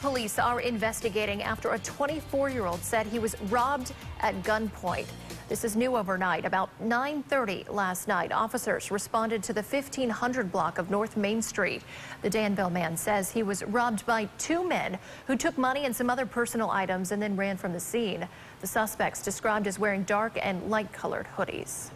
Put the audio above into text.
Police are investigating after a 24-year-old said he was robbed at gunpoint. This is new overnight. About 9:30 last night, officers responded to the 1500 block of North Main Street. The Danville man says he was robbed by two men who took money and some other personal items and then ran from the scene. The suspects described as wearing dark and light colored hoodies.